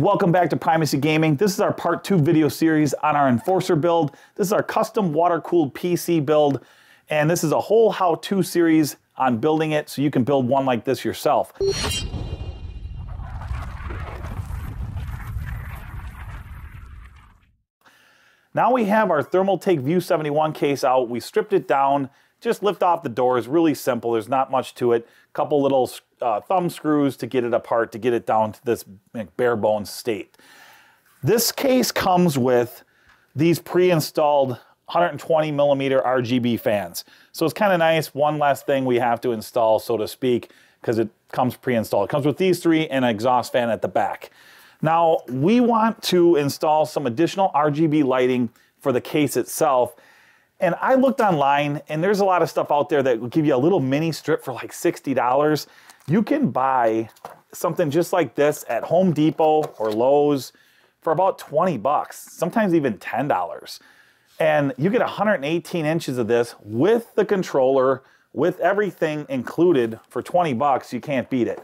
welcome back to Primacy Gaming. This is our part two video series on our Enforcer build. This is our custom water-cooled PC build, and this is a whole how-to series on building it so you can build one like this yourself. Now we have our Thermaltake View 71 case out. We stripped it down, just lift off the doors, really simple. There's not much to it. Couple little uh, thumb screws to get it apart, to get it down to this bare bones state. This case comes with these pre-installed 120 millimeter RGB fans. So it's kind of nice, one last thing we have to install, so to speak, because it comes pre-installed. It comes with these three and an exhaust fan at the back. Now, we want to install some additional RGB lighting for the case itself. And I looked online, and there's a lot of stuff out there that will give you a little mini strip for like $60. You can buy something just like this at Home Depot or Lowe's for about 20 bucks, sometimes even $10. And you get 118 inches of this with the controller, with everything included for 20 bucks. You can't beat it.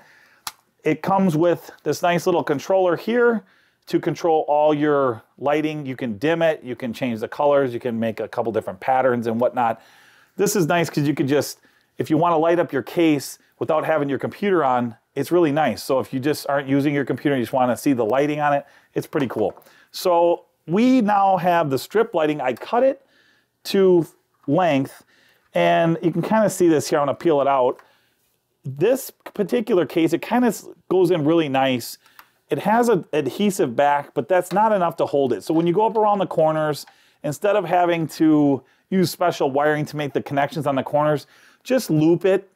It comes with this nice little controller here to control all your lighting. You can dim it, you can change the colors, you can make a couple different patterns and whatnot. This is nice because you could just, if you want to light up your case without having your computer on, it's really nice. So if you just aren't using your computer and you just want to see the lighting on it, it's pretty cool. So we now have the strip lighting. I cut it to length and you can kind of see this here. I'm going to peel it out this particular case, it kind of goes in really nice. It has an adhesive back, but that's not enough to hold it. So when you go up around the corners, instead of having to use special wiring to make the connections on the corners, just loop it.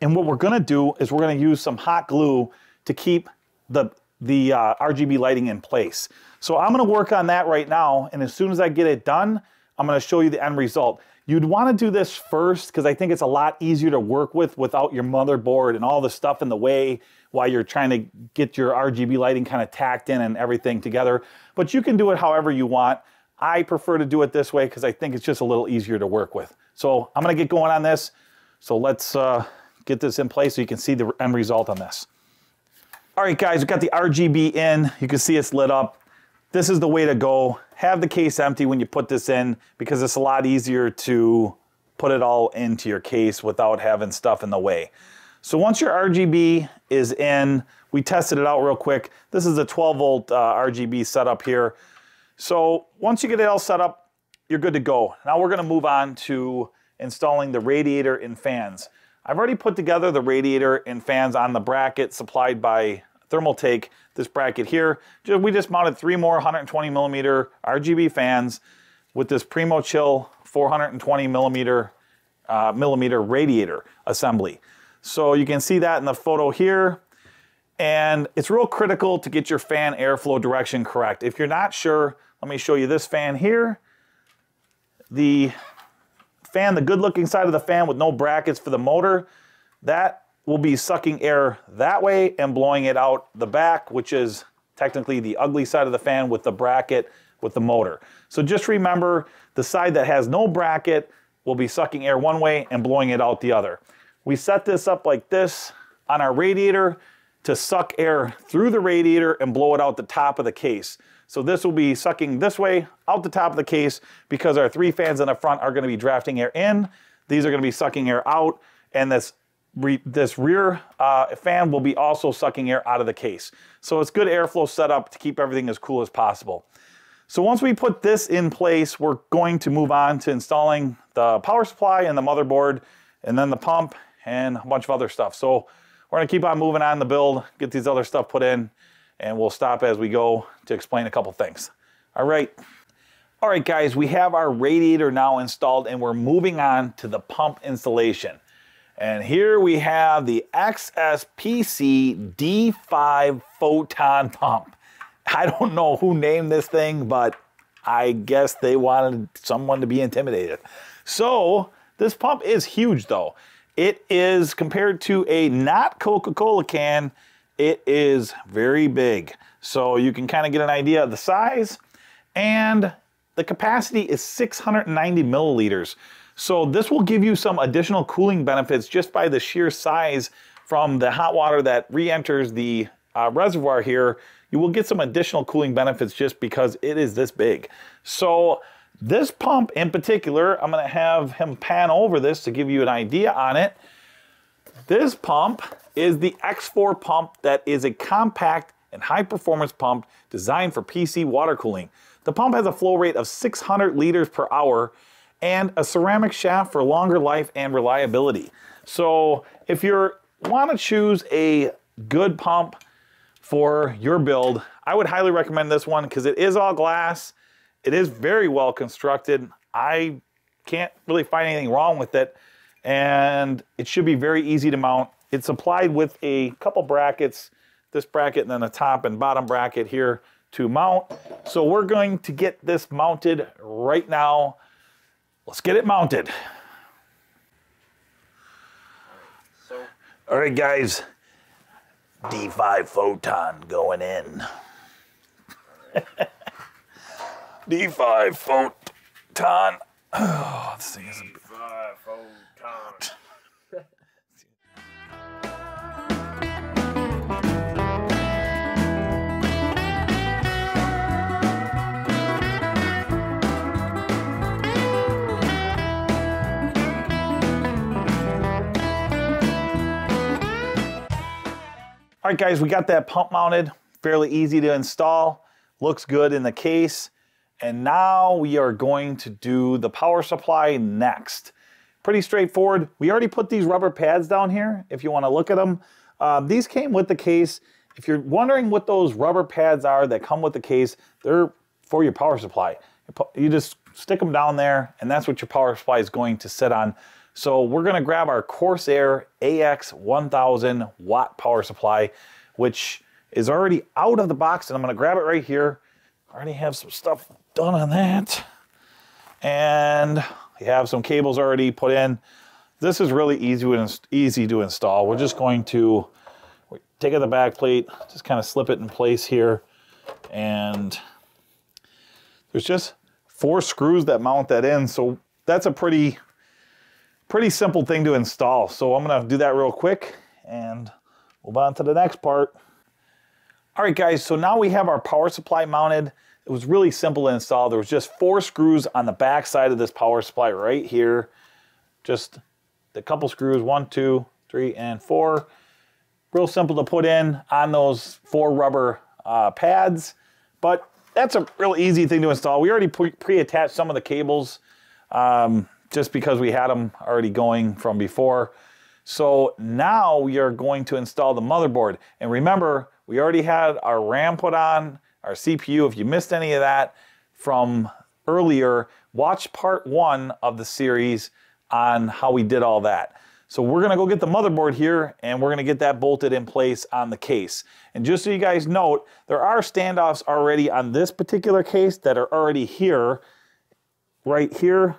And what we're gonna do is we're gonna use some hot glue to keep the, the uh, RGB lighting in place. So I'm gonna work on that right now, and as soon as I get it done, I'm gonna show you the end result. You'd want to do this first because I think it's a lot easier to work with without your motherboard and all the stuff in the way while you're trying to get your RGB lighting kind of tacked in and everything together. But you can do it however you want. I prefer to do it this way because I think it's just a little easier to work with. So I'm going to get going on this. So let's uh, get this in place so you can see the end result on this. All right, guys, we've got the RGB in. You can see it's lit up. This is the way to go have the case empty when you put this in because it's a lot easier to put it all into your case without having stuff in the way. So once your RGB is in, we tested it out real quick. This is a 12 volt uh, RGB setup here. So once you get it all set up, you're good to go. Now we're gonna move on to installing the radiator and fans. I've already put together the radiator and fans on the bracket supplied by Thermaltake, this bracket here. We just mounted three more 120 millimeter RGB fans with this PrimoChill 420 millimeter uh, millimeter radiator assembly. So you can see that in the photo here. And it's real critical to get your fan airflow direction correct. If you're not sure, let me show you this fan here. The fan, the good looking side of the fan with no brackets for the motor, that will be sucking air that way and blowing it out the back, which is technically the ugly side of the fan with the bracket with the motor. So just remember the side that has no bracket will be sucking air one way and blowing it out the other. We set this up like this on our radiator to suck air through the radiator and blow it out the top of the case. So this will be sucking this way out the top of the case because our three fans in the front are gonna be drafting air in. These are gonna be sucking air out and this re this rear uh, fan will be also sucking air out of the case. So it's good airflow setup to keep everything as cool as possible. So once we put this in place, we're going to move on to installing the power supply and the motherboard, and then the pump and a bunch of other stuff. So we're gonna keep on moving on the build, get these other stuff put in, and we'll stop as we go to explain a couple things. All right. All right, guys, we have our radiator now installed and we're moving on to the pump installation. And here we have the XSPC D5 photon pump. I don't know who named this thing, but I guess they wanted someone to be intimidated. So this pump is huge though. It is compared to a not Coca-Cola can, it is very big. So you can kind of get an idea of the size and the capacity is 690 milliliters. So this will give you some additional cooling benefits just by the sheer size from the hot water that re-enters the uh, reservoir here you will get some additional cooling benefits just because it is this big. So this pump in particular, I'm gonna have him pan over this to give you an idea on it. This pump is the X4 pump that is a compact and high performance pump designed for PC water cooling. The pump has a flow rate of 600 liters per hour and a ceramic shaft for longer life and reliability. So if you want to choose a good pump for your build, I would highly recommend this one because it is all glass. It is very well constructed. I can't really find anything wrong with it. And it should be very easy to mount. It's supplied with a couple brackets, this bracket and then a top and bottom bracket here to mount. So we're going to get this mounted right now. Let's get it mounted. All right, guys. D5 photon going in. D5 photon. Oh, this thing is a D5 photon. All right, guys, we got that pump mounted, fairly easy to install, looks good in the case. And now we are going to do the power supply next. Pretty straightforward. We already put these rubber pads down here if you want to look at them. Uh, these came with the case. If you're wondering what those rubber pads are that come with the case, they're for your power supply. You just stick them down there and that's what your power supply is going to sit on. So we're gonna grab our Corsair AX 1000 watt power supply, which is already out of the box and I'm gonna grab it right here. I already have some stuff done on that. And we have some cables already put in. This is really easy to, easy to install. We're just going to take out the back plate, just kind of slip it in place here. And there's just four screws that mount that in. So that's a pretty pretty simple thing to install. So I'm gonna do that real quick and move on to the next part. All right guys, so now we have our power supply mounted. It was really simple to install. There was just four screws on the back side of this power supply right here. Just the couple screws, one, two, three, and four. Real simple to put in on those four rubber uh, pads, but that's a real easy thing to install. We already pre-attached some of the cables. Um, just because we had them already going from before. So now we are going to install the motherboard. And remember, we already had our RAM put on, our CPU. If you missed any of that from earlier, watch part one of the series on how we did all that. So we're gonna go get the motherboard here and we're gonna get that bolted in place on the case. And just so you guys note, there are standoffs already on this particular case that are already here, right here,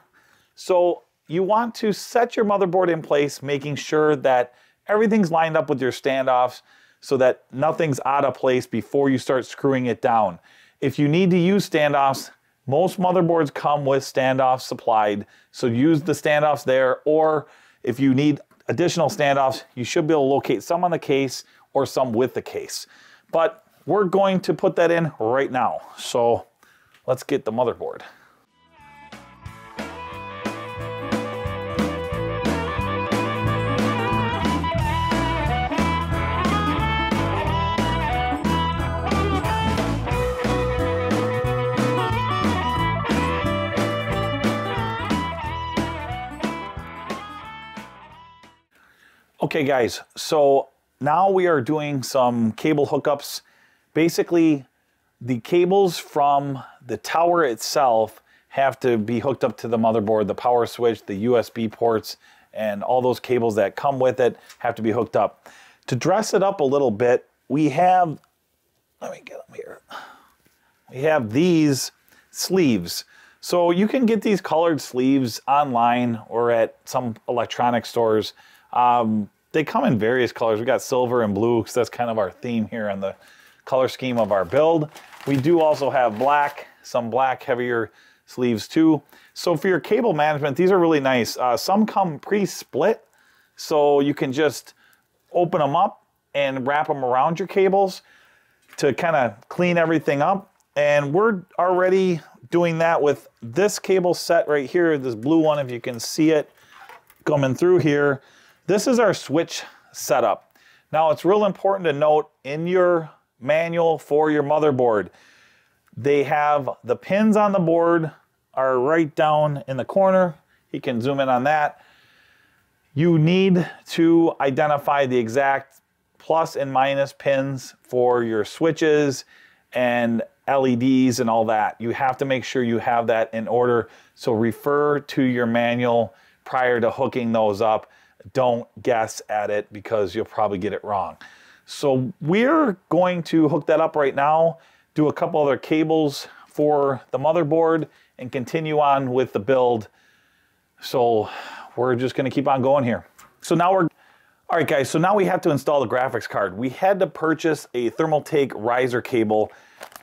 so you want to set your motherboard in place, making sure that everything's lined up with your standoffs so that nothing's out of place before you start screwing it down. If you need to use standoffs, most motherboards come with standoffs supplied, so use the standoffs there, or if you need additional standoffs, you should be able to locate some on the case or some with the case. But we're going to put that in right now. So let's get the motherboard. Okay guys, so now we are doing some cable hookups. Basically, the cables from the tower itself have to be hooked up to the motherboard, the power switch, the USB ports, and all those cables that come with it have to be hooked up. To dress it up a little bit, we have, let me get them here. We have these sleeves. So you can get these colored sleeves online or at some electronic stores. Um, they come in various colors. We got silver and blue because that's kind of our theme here on the color scheme of our build. We do also have black, some black heavier sleeves too. So for your cable management, these are really nice. Uh, some come pre-split, so you can just open them up and wrap them around your cables. to kind of clean everything up. And we're already doing that with this cable set right here, this blue one, if you can see it coming through here. This is our switch setup. Now it's real important to note in your manual for your motherboard, they have the pins on the board are right down in the corner. You can zoom in on that. You need to identify the exact plus and minus pins for your switches and LEDs and all that. You have to make sure you have that in order. So refer to your manual prior to hooking those up. Don't guess at it because you'll probably get it wrong. So we're going to hook that up right now, do a couple other cables for the motherboard and continue on with the build. So we're just gonna keep on going here. So now we're, all right guys, so now we have to install the graphics card. We had to purchase a Thermaltake riser cable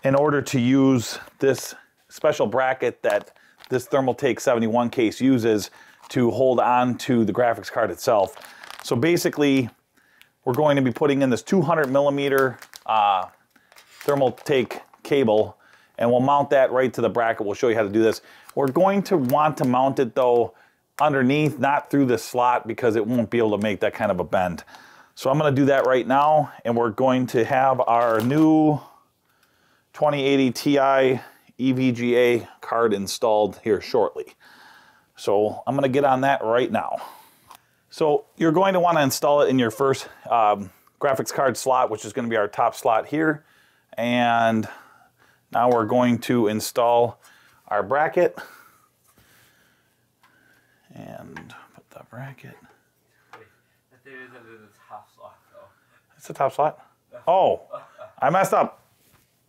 in order to use this special bracket that this Thermaltake 71 case uses to hold on to the graphics card itself. So basically, we're going to be putting in this 200 millimeter uh, Thermaltake cable and we'll mount that right to the bracket. We'll show you how to do this. We're going to want to mount it though underneath, not through the slot because it won't be able to make that kind of a bend. So I'm gonna do that right now and we're going to have our new 2080 Ti EVGA card installed here shortly. So I'm gonna get on that right now. So you're going to wanna install it in your first um, graphics card slot, which is gonna be our top slot here. And now we're going to install our bracket and put the bracket. That there the it's tough, so. It's a top slot. Oh, I messed up.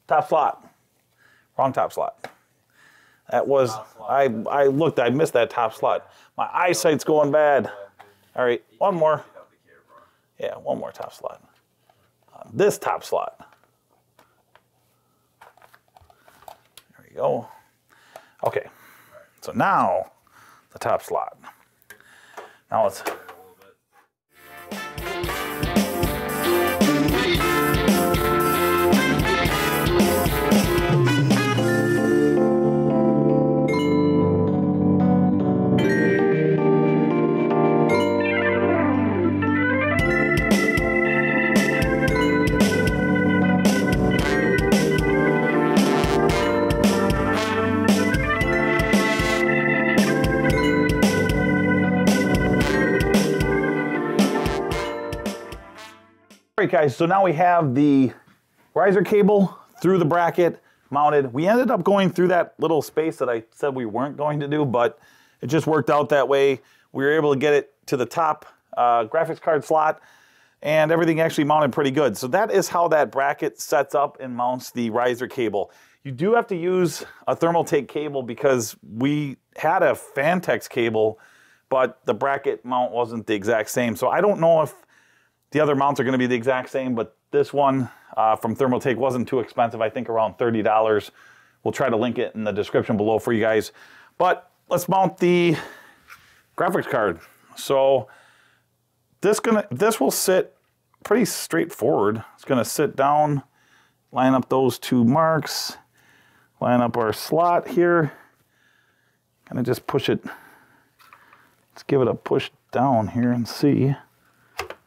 Top slot. Wrong top slot. That was I I looked, I missed that top slot. My eyesight's going bad. All right, one more. Yeah, one more top slot. Um, this top slot. There we go. Okay, so now the top slot. Now let's guys, so now we have the riser cable through the bracket mounted. We ended up going through that little space that I said we weren't going to do, but it just worked out that way. We were able to get it to the top uh, graphics card slot and everything actually mounted pretty good. So that is how that bracket sets up and mounts the riser cable. You do have to use a Thermaltake cable because we had a Phanteks cable, but the bracket mount wasn't the exact same. So I don't know if the other mounts are going to be the exact same, but this one uh, from Thermaltake wasn't too expensive. I think around $30. We'll try to link it in the description below for you guys. But let's mount the graphics card. So this gonna this will sit pretty straightforward. It's gonna sit down, line up those two marks, line up our slot here. Kind of just push it. Let's give it a push down here and see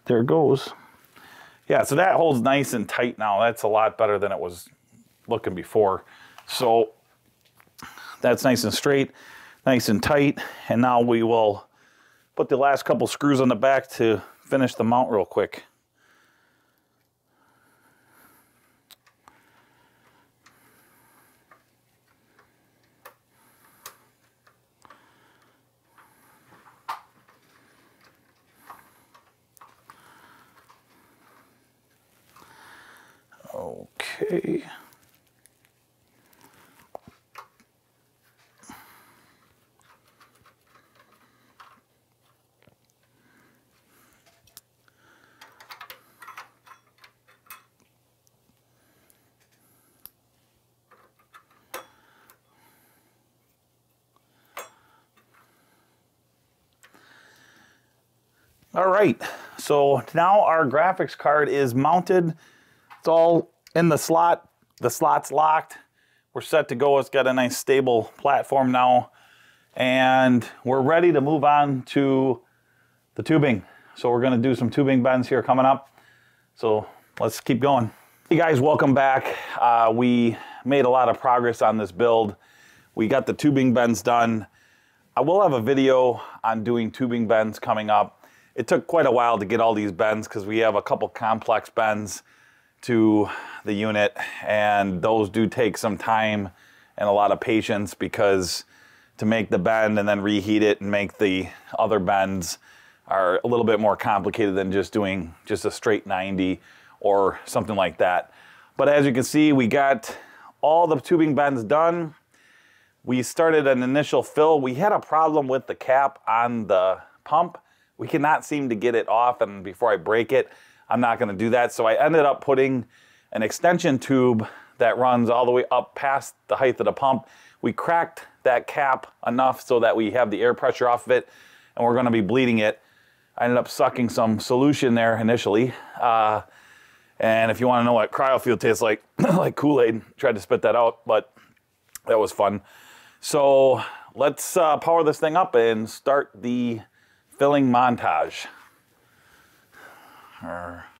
there it goes. Yeah, so that holds nice and tight now. That's a lot better than it was looking before. So that's nice and straight, nice and tight. And now we will put the last couple screws on the back to finish the mount real quick. Okay. All right, so now our graphics card is mounted it's all in the slot. The slot's locked. We're set to go. It's got a nice stable platform now. And we're ready to move on to the tubing. So we're gonna do some tubing bends here coming up. So let's keep going. Hey guys, welcome back. Uh, we made a lot of progress on this build. We got the tubing bends done. I will have a video on doing tubing bends coming up. It took quite a while to get all these bends because we have a couple complex bends to the unit and those do take some time and a lot of patience because to make the bend and then reheat it and make the other bends are a little bit more complicated than just doing just a straight 90 or something like that. But as you can see, we got all the tubing bends done. We started an initial fill. We had a problem with the cap on the pump. We cannot seem to get it off and before I break it, I'm not gonna do that. So I ended up putting an extension tube that runs all the way up past the height of the pump. We cracked that cap enough so that we have the air pressure off of it and we're gonna be bleeding it. I ended up sucking some solution there initially. Uh, and if you wanna know what cryofuel tastes like, like Kool-Aid, tried to spit that out, but that was fun. So let's uh, power this thing up and start the filling montage. All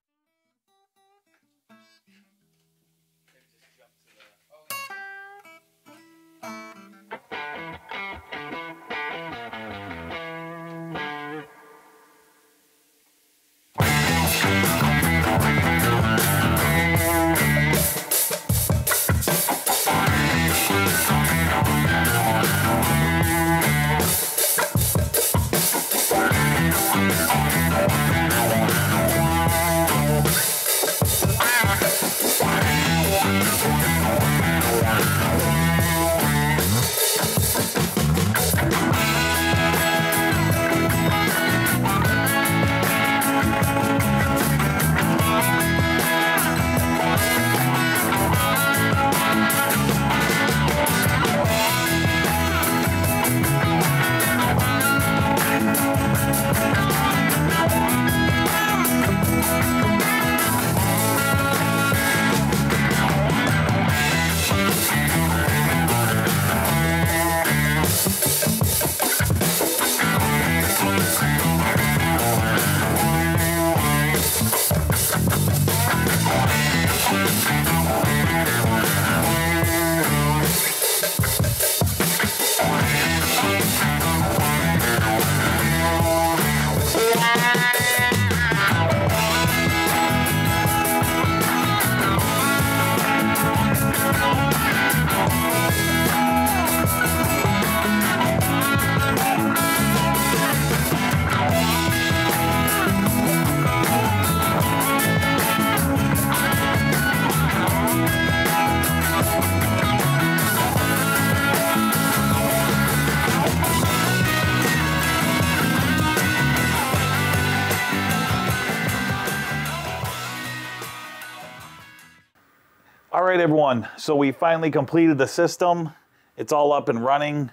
right, everyone. So we finally completed the system. It's all up and running.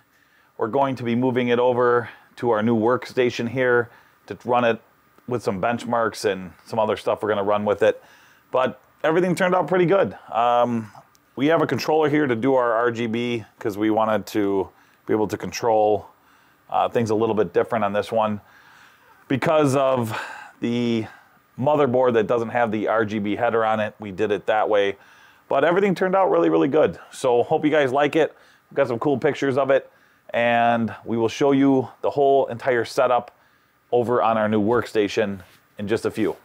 We're going to be moving it over to our new workstation here to run it with some benchmarks and some other stuff we're going to run with it. But everything turned out pretty good. Um, we have a controller here to do our RGB because we wanted to be able to control uh, things a little bit different on this one. Because of the motherboard that doesn't have the RGB header on it, we did it that way. But everything turned out really, really good. So hope you guys like it. We've got some cool pictures of it. And we will show you the whole entire setup over on our new workstation in just a few.